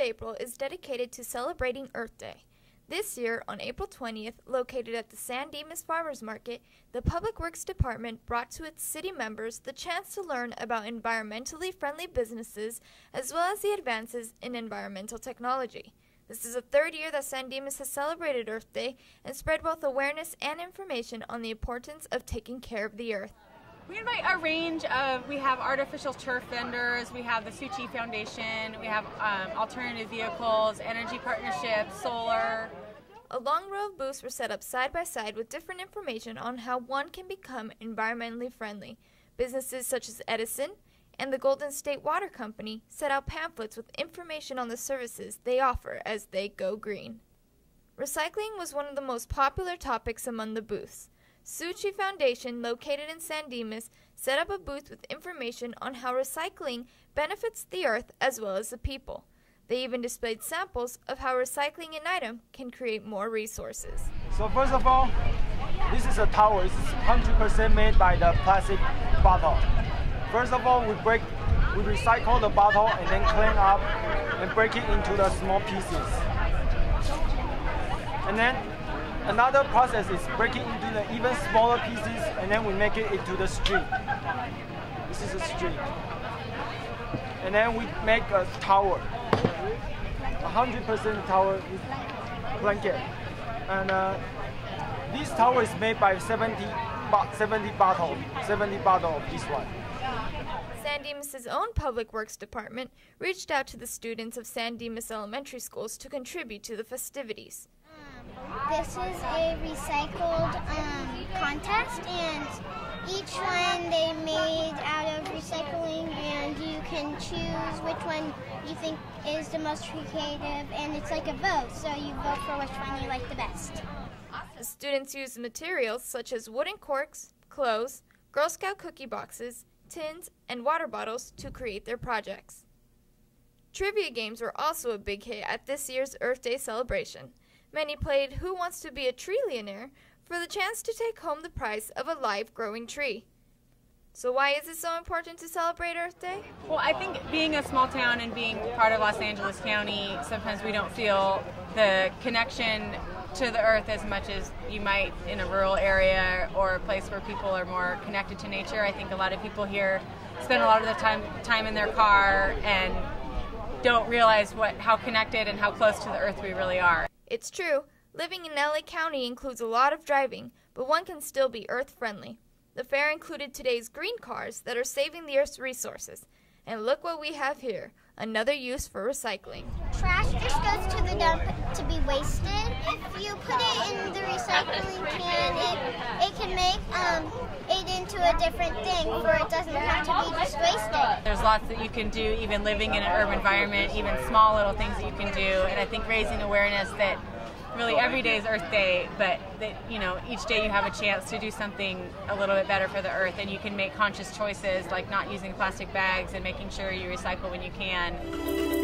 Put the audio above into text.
April is dedicated to celebrating Earth Day. This year, on April 20th, located at the San Dimas Farmers Market, the Public Works Department brought to its city members the chance to learn about environmentally friendly businesses as well as the advances in environmental technology. This is the third year that San Dimas has celebrated Earth Day and spread both awareness and information on the importance of taking care of the earth. We invite a range of, we have artificial turf vendors, we have the Tzu Chi Foundation, we have um, alternative vehicles, energy partnerships, solar. A long row of booths were set up side by side with different information on how one can become environmentally friendly. Businesses such as Edison and the Golden State Water Company set out pamphlets with information on the services they offer as they go green. Recycling was one of the most popular topics among the booths. Tzu Chi Foundation, located in San Dimas, set up a booth with information on how recycling benefits the earth as well as the people. They even displayed samples of how recycling an item can create more resources. So first of all, this is a towel. It's 100% made by the plastic bottle. First of all, we break, we recycle the bottle and then clean up and break it into the small pieces. And then Another process is breaking into the even smaller pieces and then we make it into the string. This is a string. And then we make a tower. 100% tower with blanket. And uh, this tower is made by 70, 70 bottle, 70 bottle of this one. San Dimas' own Public Works Department reached out to the students of San Dimas Elementary Schools to contribute to the festivities. This is a recycled um, contest, and each one they made out of recycling, and you can choose which one you think is the most creative, and it's like a vote, so you vote for which one you like the best. Students used materials such as wooden corks, clothes, Girl Scout cookie boxes, tins, and water bottles to create their projects. Trivia games were also a big hit at this year's Earth Day celebration. Many played Who Wants to Be a Trillionaire for the chance to take home the prize of a live growing tree. So, why is it so important to celebrate Earth Day? Well, I think being a small town and being part of Los Angeles County, sometimes we don't feel the connection to the earth as much as you might in a rural area or a place where people are more connected to nature. I think a lot of people here spend a lot of the time time in their car and don't realize what how connected and how close to the earth we really are. It's true, living in LA County includes a lot of driving, but one can still be earth friendly. The fair included today's green cars that are saving the earth's resources. And look what we have here another use for recycling. Trash just goes to the dump to be wasted. If you put it in the recycling can, it, it can make um, it into a different thing where it doesn't have to. There's lots that you can do, even living in an urban environment, even small little things that you can do. And I think raising awareness that really every day is Earth Day, but that you know each day you have a chance to do something a little bit better for the Earth, and you can make conscious choices like not using plastic bags and making sure you recycle when you can.